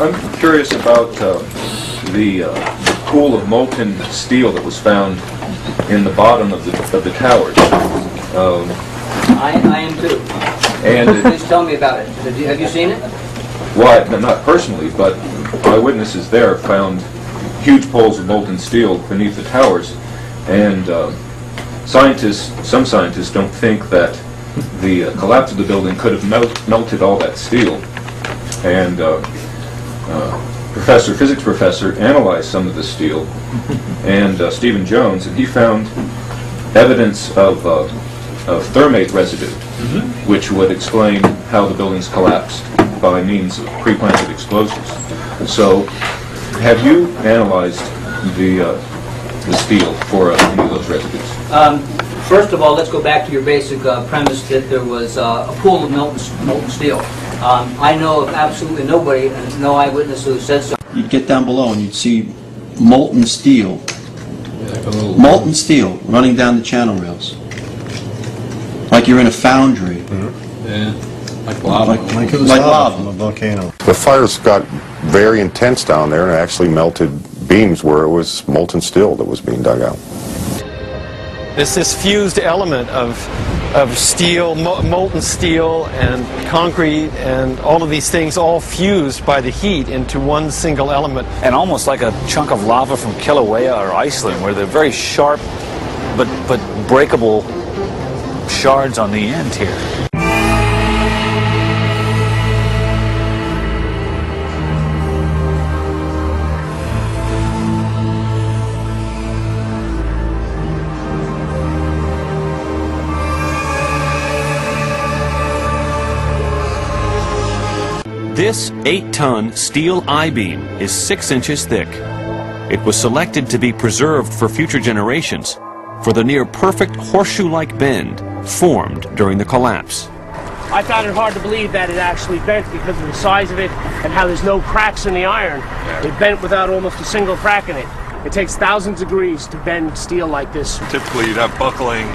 I'm curious about uh, the uh, pool of molten steel that was found in the bottom of the, of the towers. Um, I, I am too. And, it- Please tell me about it. Have you, have you seen it? well, I- not personally, but eyewitnesses there found huge poles of molten steel beneath the towers. And uh, scientists, some scientists don't think that the uh, collapse of the building could have melt- melted all that steel. And uh, uh, professor, physics professor, analyzed some of the steel, and uh, Steven Jones, and he found evidence of, uh, of thermate residue, which would explain how the buildings collapsed by means of pre-planted explosives. So, have you analyzed the, uh, the steel for uh, any of those residues? Um, First of all, let's go back to your basic uh, premise that there was uh, a pool of molten, molten steel. Um, I know of absolutely nobody, and no eyewitness who said so. You'd get down below and you'd see molten steel, molten steel running down the channel rails. Like you're in a foundry. Yeah, like lava. Like- Like it was Like lava lava. from a volcano. The fires got very intense down there and actually melted beams where it was molten steel that was being dug out. It's this fused element of, of steel, molten steel, and concrete, and all of these things all fused by the heat into one single element. and almost like a chunk of lava from Kilauea or Iceland, where they're very sharp but but breakable shards on the end here. This 8-ton steel I-beam is 6 inches thick. It was selected to be preserved for future generations for the near-perfect horseshoe-like bend formed during the collapse. I found it hard to believe that it actually bent because of the size of it and how there's no cracks in the iron. It bent without almost a single crack in it. It takes thousands of degrees to bend steel like this. Typically, you'd have buckling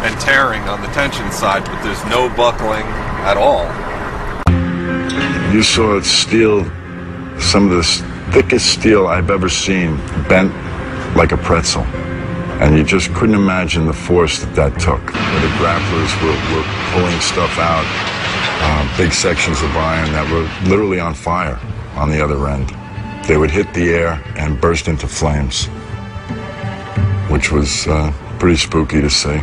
and tearing on the tension side, but there's no buckling at all. You saw steel, some of the thickest steel I've ever seen, bent like a pretzel. And you just couldn't imagine the force that that took. Where the grapplers were, were pulling stuff out, uh, big sections of iron that were literally on fire on the other end. They would hit the air and burst into flames, which was uh, pretty spooky to see.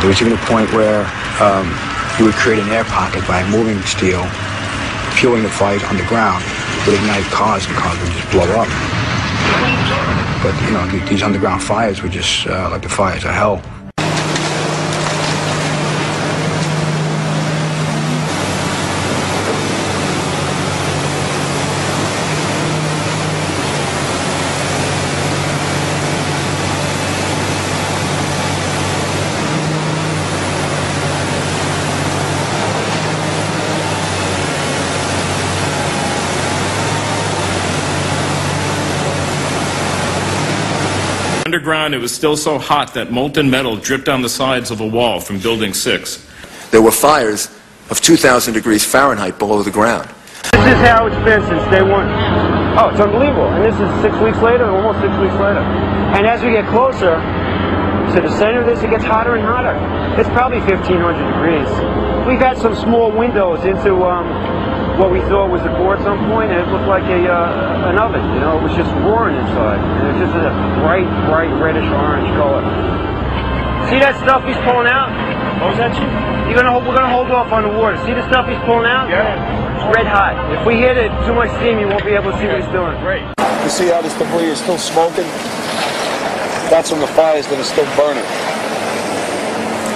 There was even a point where um, you would create an air pocket by moving steel, fueling the fires underground, would ignite cars and cars would just blow up. But, you know, these underground fires were just uh, like the fires of hell. Underground, it was still so hot that molten metal dripped down the sides of a wall from Building 6. There were fires of 2,000 degrees Fahrenheit below the ground. This is how it's been since day one. Oh, it's unbelievable. And this is six weeks later, almost six weeks later. And as we get closer to the center of this, it gets hotter and hotter. It's probably 1,500 degrees. We've had some small windows into um, what we thought was a core at some point, and it looked like a uh, an oven. You know, it was just roaring inside. And it's just a bright, bright reddish orange color. See that stuff he's pulling out? What was that, Chief? You're gonna, hold- we're gonna hold off on the water. See the stuff he's pulling out? Yeah. It's red hot. If we hit it too much steam, you won't be able to see what he's doing. Great. You see how this debris is still smoking? That's from the fires that are still burning.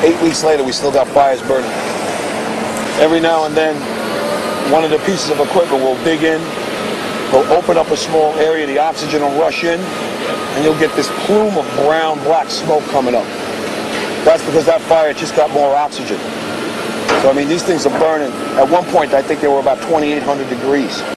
Eight weeks later, we still got fires burning. Every now and then, one of the pieces of equipment will dig in, will open up a small area, the oxygen will rush in, and you'll get this plume of brown, black smoke coming up. That's because that fire just got more oxygen. So, I mean, these things are burning. At one point, I think they were about 2,800 degrees.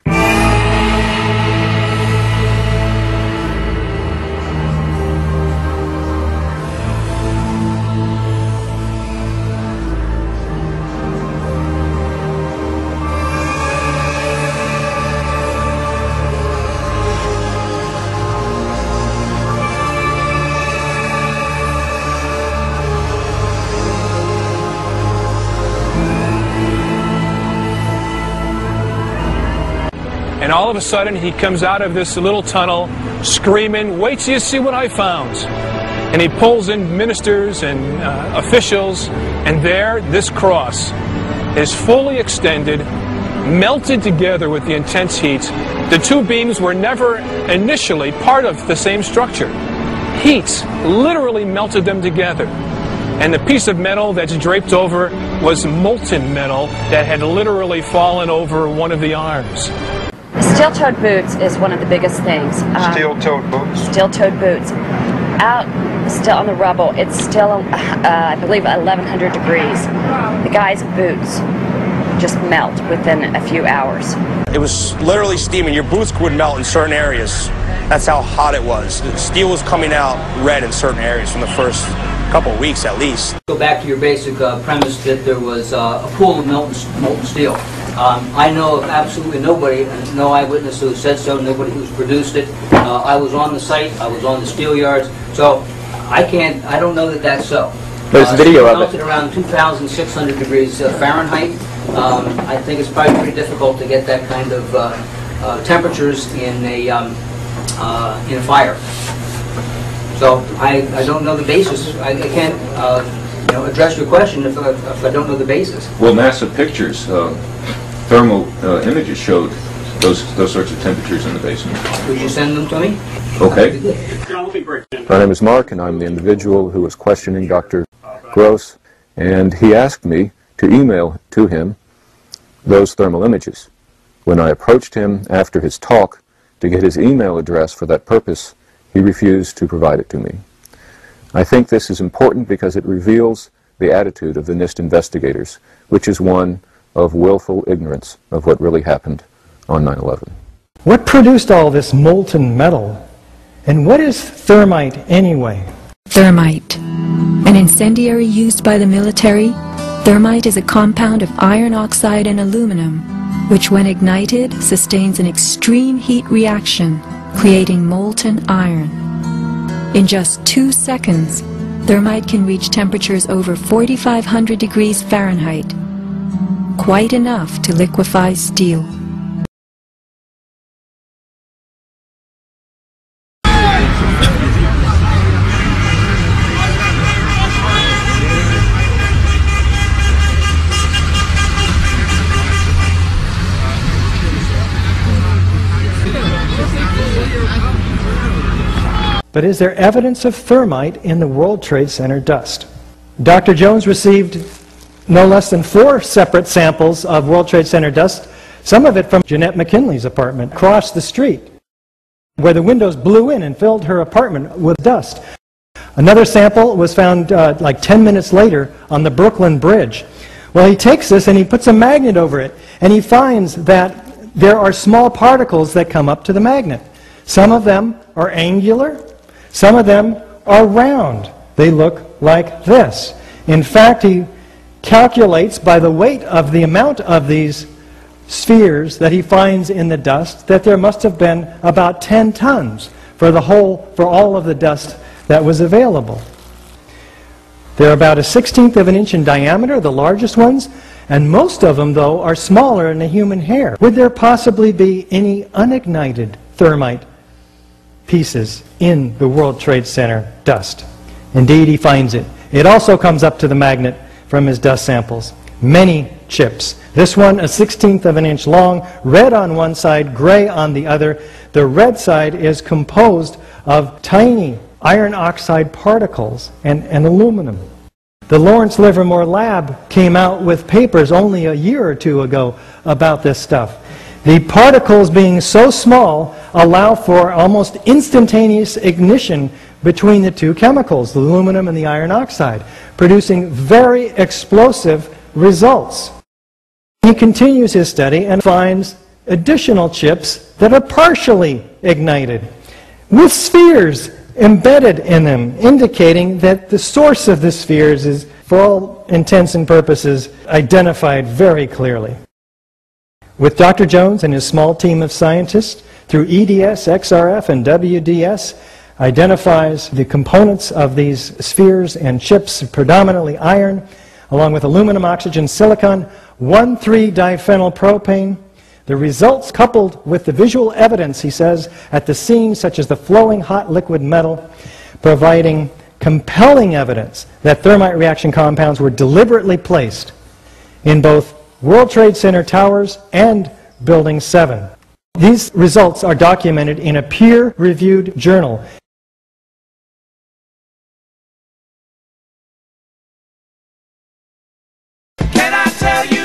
And all of a sudden, he comes out of this little tunnel screaming, Wait till you see what I found. And he pulls in ministers and uh, officials, and there, this cross is fully extended, melted together with the intense heat. The two beams were never initially part of the same structure. Heat literally melted them together. And the piece of metal that's draped over was molten metal that had literally fallen over one of the arms. Steel-toed boots is one of the biggest things. Um, Steel-toed boots? Steel-toed boots. Out still on the rubble, it's still, uh, I believe, 1100 degrees. The guy's boots just melt within a few hours. It was literally steaming. Your boots would melt in certain areas. That's how hot it was. The steel was coming out red in certain areas from the first couple of weeks at least. Go back to your basic uh, premise that there was uh, a pool of molten, molten steel. Um, I know of absolutely nobody, no eyewitness who said so, nobody who's produced it. Uh, I was on the site, I was on the steel yards, so I can't, I don't know that that's so. There's Uh, video it's of it. melted around 2,600 degrees uh, Fahrenheit. Um, I think it's probably pretty difficult to get that kind of uh, uh, temperatures in a, um, uh, in a fire. So I, I don't know the basis. I I can't, uh, you know, address your question if I, if I don't know the basis. Well, NASA pictures, uh, thermal uh, images showed those, those sorts of temperatures in the basement. Would you send them to me? Okay. My name is Mark, and I'm the individual who was questioning Dr. Gross, and he asked me to email to him those thermal images. When I approached him after his talk to get his email address for that purpose, he refused to provide it to me. I think this is important because it reveals the attitude of the NIST investigators, which is one of willful ignorance of what really happened on 9-11. What produced all this molten metal? And what is thermite anyway? Thermite. An incendiary used by the military, thermite is a compound of iron oxide and aluminum, which when ignited sustains an extreme heat reaction, creating molten iron. In just two seconds, thermite can reach temperatures over 4,500 degrees Fahrenheit, quite enough to liquefy steel. But is there evidence of thermite in the World Trade Center dust? Dr. Jones received no less than four separate samples of World Trade Center dust, some of it from Janette MacKinlay's apartment across the street, where the windows blew in and filled her apartment with dust. Another sample was found uh, like 10 minutes later on the Brooklyn Bridge. Well, he takes this and he puts a magnet over it, and he finds that there are small particles that come up to the magnet. Some of them are angular, some of them are round. They look like this. In fact, he calculates by the weight of the amount of these spheres that he finds in the dust that there must have been about 10 tons for the whole for all of the dust that was available. They're about a sixteenth of an inch in diameter, the largest ones, and most of them, though, are smaller than a human hair. Would there possibly be any unignited thermite pieces in the World Trade Center dust? Indeed, he finds it. It also comes up to the magnet from his dust samples. Many chips. This one a sixteenth of an inch long, red on one side, gray on the other. The red side is composed of tiny iron oxide particles and, and aluminum. The Lawrence Livermore Lab came out with papers only a year or two ago about this stuff. The particles being so small allow for almost instantaneous ignition between the two chemicals, the aluminum and the iron oxide, producing very explosive results. He continues his study and finds additional chips that are partially ignited with spheres embedded in them, indicating that the source of the spheres is, for all intents and purposes, identified very clearly. With Dr. Jones and his small team of scientists, through EDS, XRF, and WDS, identifies the components of these spheres and chips, predominantly iron, along with aluminum, oxygen, silicon, 1,3-diphenylpropane. The results coupled with the visual evidence, he says, at the scene, such as the flowing hot liquid metal, providing compelling evidence that thermite reaction compounds were deliberately placed in both World Trade Center towers, and Building 7. These results are documented in a peer-reviewed journal. Can I tell you